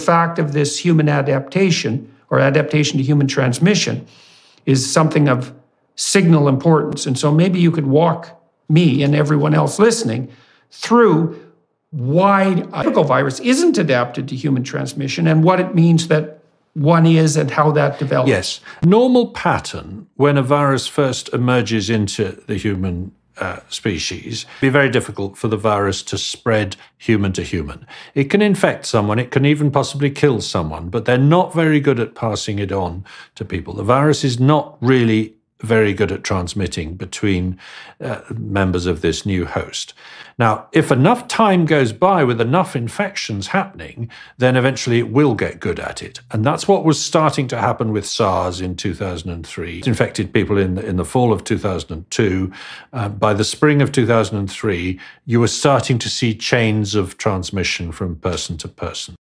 Fact of this human adaptation or adaptation to human transmission is something of signal importance. And so maybe you could walk me and everyone else listening through why a virus isn't adapted to human transmission and what it means that one is and how that develops. Yes. Normal pattern when a virus first emerges into the human uh, species, be very difficult for the virus to spread human to human. It can infect someone, it can even possibly kill someone, but they're not very good at passing it on to people. The virus is not really very good at transmitting between uh, members of this new host. Now, if enough time goes by with enough infections happening, then eventually it will get good at it. And that's what was starting to happen with SARS in 2003. It infected people in the, in the fall of 2002. Uh, by the spring of 2003, you were starting to see chains of transmission from person to person.